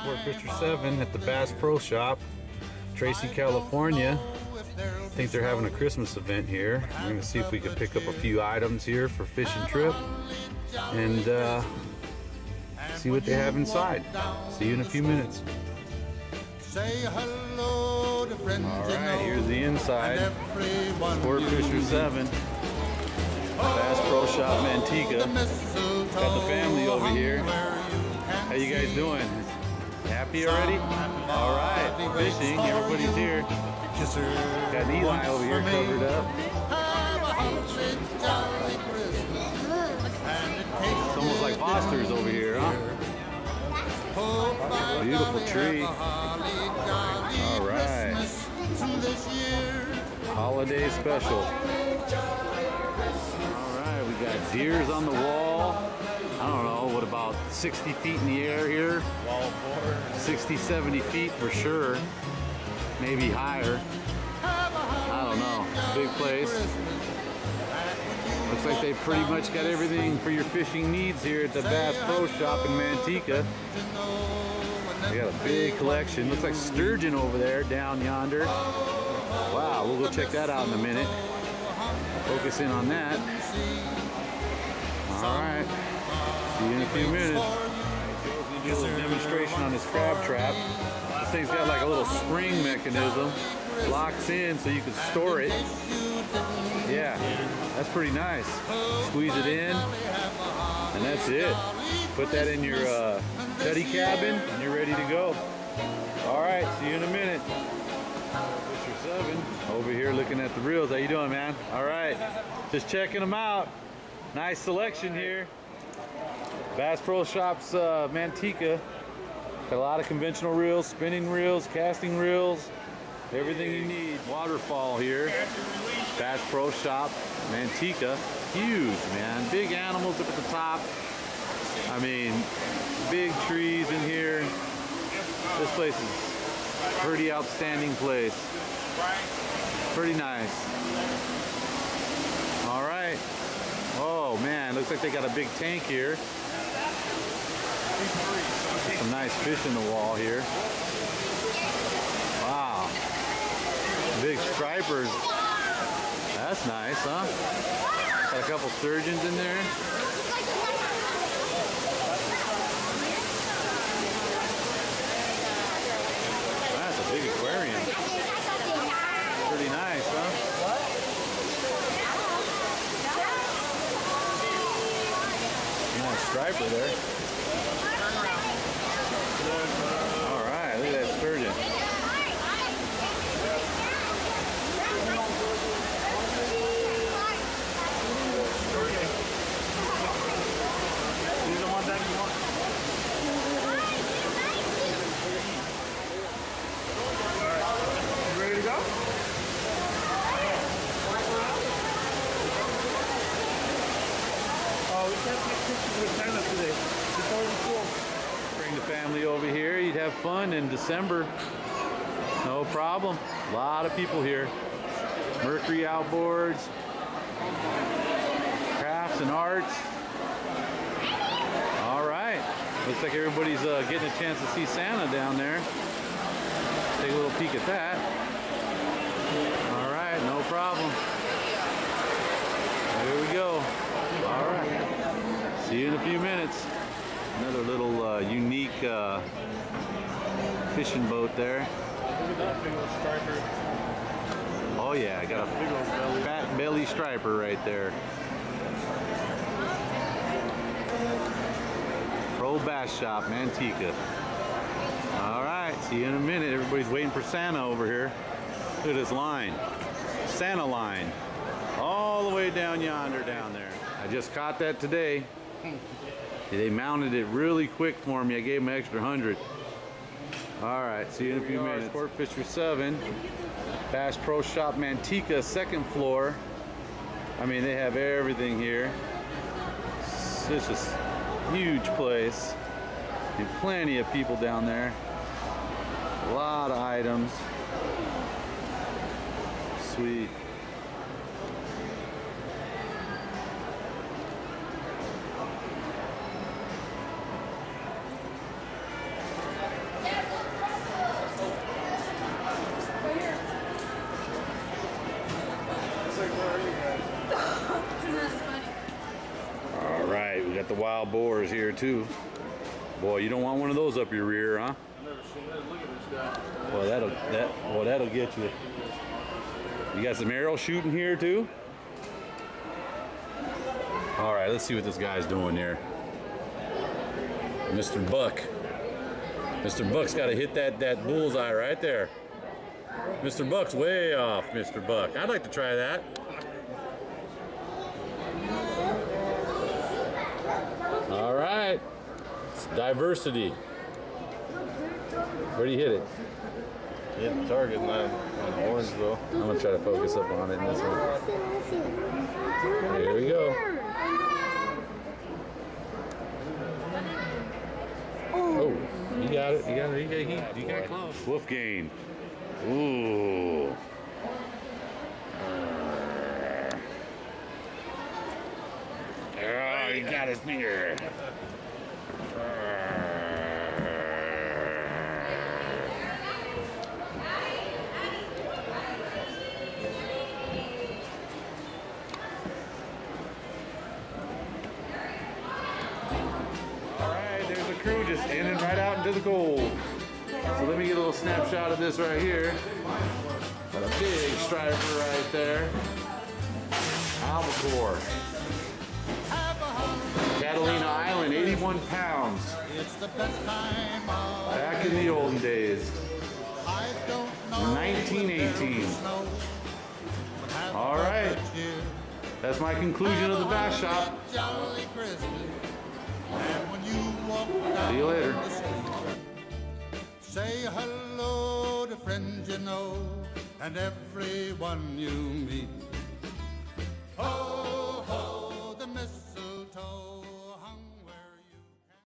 Sport Fisher 7 at the Bass Pro Shop, Tracy, California. I think they're having a Christmas event here. We're going to see if we can pick up a few items here for fishing trip and uh, see what they have inside. See you in a few minutes. Say hello to friends All right, here's the inside. Sport Fisher 7, Bass Pro Shop Manteca. Got the family over here. How you guys doing? Happy already? All right, fishing. Everybody's here. Got Eli over here covered up. It's almost like Foster's over here, huh? Beautiful tree. All right. Holiday special. All right, we got deers on the wall. I don't know, what about 60 feet in the air here? Wall board. 60, 70 feet for sure. Maybe higher. I don't know. Big place. Looks like they've pretty much got everything for your fishing needs here at the Bass Pro Shop in Manteca. They got a big collection. Looks like sturgeon over there down yonder. Wow, we'll go check that out in a minute. Focus in on that. All right. See you in a few minutes. Do a little demonstration on this crab trap. This thing's got like a little spring mechanism. Locks in so you can store it. Yeah, that's pretty nice. Squeeze it in, and that's it. Put that in your uh, study cabin, and you're ready to go. All right, see you in a minute. Fisher Seven over here looking at the reels. How you doing, man? All right, just checking them out. Nice selection here. Bass Pro Shops uh, Manteca. Got a lot of conventional reels, spinning reels, casting reels, everything you need. Waterfall here. Bass Pro Shop Manteca. Huge, man. Big animals up at the top. I mean, big trees in here. This place is pretty outstanding place. Pretty nice. All right. Oh man, looks like they got a big tank here. Some nice fish in the wall here. Wow. Big stripers. That's nice, huh? Got a couple sturgeons in there. That's a big aquarium. Pretty nice, huh? Nice striper there. All right, look at that sturgeon. You don't want that? You want? You ready to go? Oh, we can't take pictures with Santa today. It's already full. Bring the family over here. You'd have fun in December. No problem. A lot of people here. Mercury Outboards, crafts and arts. All right. Looks like everybody's uh, getting a chance to see Santa down there. Take a little peek at that. All right, no problem. There we go. All right. See you in a few minutes. Another little uh, unique uh, fishing boat there. Oh yeah, I got a belly. fat belly striper right there. Pro Bass Shop, Manteca. All right, see you in a minute. Everybody's waiting for Santa over here. Look at this line. Santa line. All the way down yonder down there. I just caught that today. They mounted it really quick for me. I gave them an extra hundred. All right, see you in a few minutes. Sport Fisher 7, Bass Pro Shop Manteca, second floor. I mean, they have everything here. It's just a huge place. And plenty of people down there. A lot of items. Sweet. Wild boars here too. Boy, you don't want one of those up your rear, huh? I've never seen that. Look at this guy. Well, that'll that well that'll get you. You got some arrow shooting here too. All right, let's see what this guy's doing there. Mr. Buck. Mr. Buck's got to hit that that bullseye right there. Mr. Buck's way off, Mr. Buck. I'd like to try that. All right. It's diversity. Where do you hit it? Hit the target line on Orangeville. I'm gonna try to focus up on it in this one. There we go. Oh, you got it. You got it. You got, he, you got close. Wolf gain. Ooh. Oh, he got his finger. Crew just in and right out into the gold. So let me get a little snapshot of this right here. A big striper right there. Albacore. Catalina Island, 81 pounds. It's the best time of Back in the olden days. I don't know 1918. snow. but have All right. That's my conclusion of the bass shop. Jolly And when you walk down See you later. say hello to friends you know and everyone you meet.